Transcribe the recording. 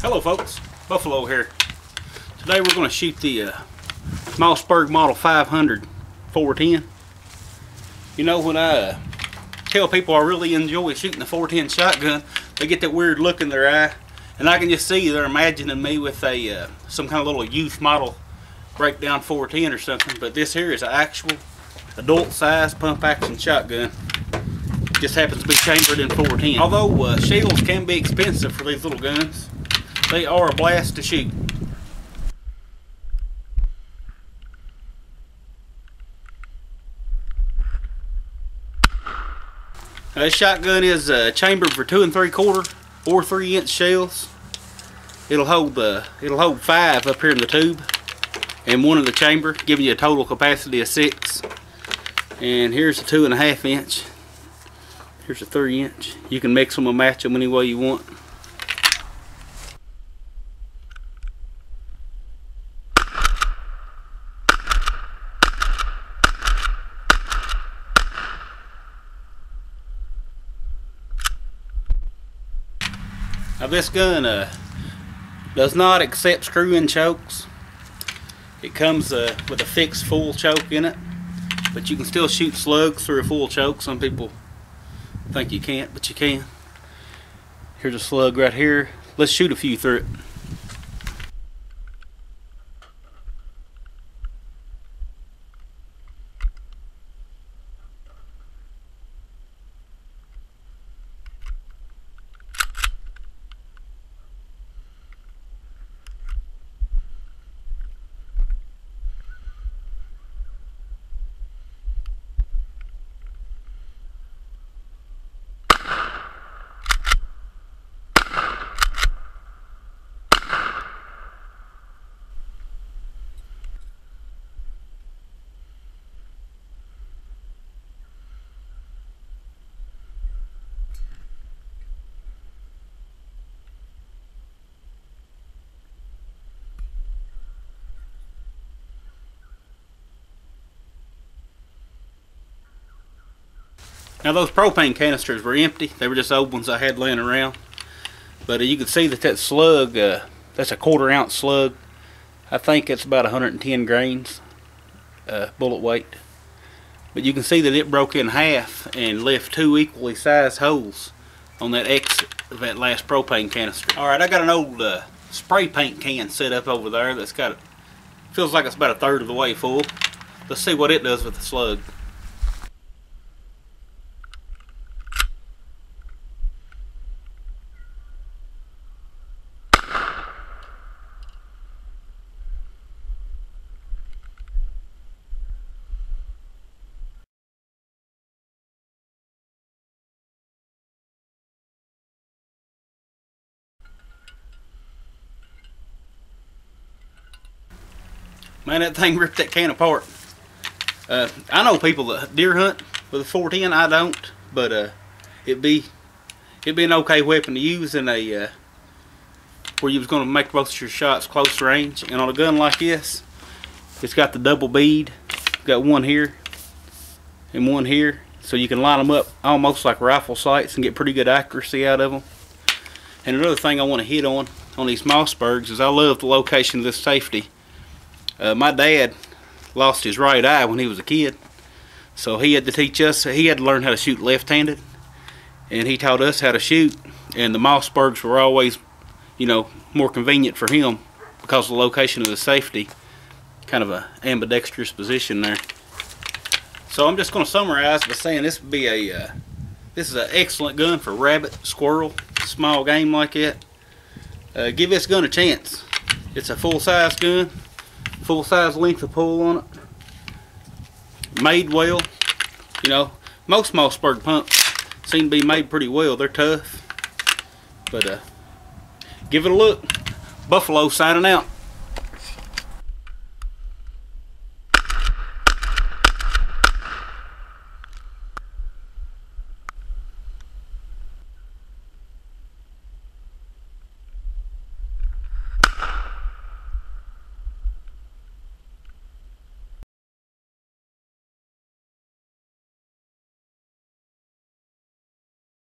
Hello folks, Buffalo here. Today we're going to shoot the uh, Mossberg Model 500 410. You know when I uh, tell people I really enjoy shooting the 410 shotgun, they get that weird look in their eye and I can just see they're imagining me with a uh, some kind of little youth model breakdown 410 or something but this here is an actual adult size pump action shotgun just happens to be chambered in 410 although uh, shells can be expensive for these little guns they are a blast to shoot. Now, this shotgun is uh, chambered for two and three quarter or three inch shells. It'll hold uh, it'll hold five up here in the tube and one in the chamber, giving you a total capacity of six. And here's a two and a half inch. Here's a three inch. You can mix them and match them any way you want. Now this gun uh, does not accept screw-in chokes. It comes uh, with a fixed full choke in it, but you can still shoot slugs through a full choke. Some people think you can't, but you can. Here's a slug right here. Let's shoot a few through it. Now those propane canisters were empty. They were just old ones I had laying around. But uh, you can see that that slug, uh, that's a quarter ounce slug. I think it's about 110 grains uh, bullet weight. But you can see that it broke in half and left two equally sized holes on that exit of that last propane canister. Alright, I got an old uh, spray paint can set up over there that's got, feels like it's about a third of the way full. Let's see what it does with the slug. Man, that thing ripped that can apart. Uh, I know people that deer hunt with a 410. I don't, but uh, it'd be it'd be an okay weapon to use in a uh, where you was going to make most of your shots close range. And on a gun like this, it's got the double bead. Got one here and one here, so you can line them up almost like rifle sights and get pretty good accuracy out of them. And another thing I want to hit on on these Mossbergs is I love the location of this safety. Uh, my dad lost his right eye when he was a kid, so he had to teach us. He had to learn how to shoot left-handed, and he taught us how to shoot. And the Mossbergs were always, you know, more convenient for him because of the location of the safety. Kind of a ambidextrous position there. So I'm just going to summarize by saying this would be a uh, this is an excellent gun for rabbit, squirrel, small game like that. Uh, give this gun a chance. It's a full-size gun full size length of pull on it. Made well. You know, most Mossberg pumps seem to be made pretty well. They're tough. But uh, give it a look. Buffalo signing out.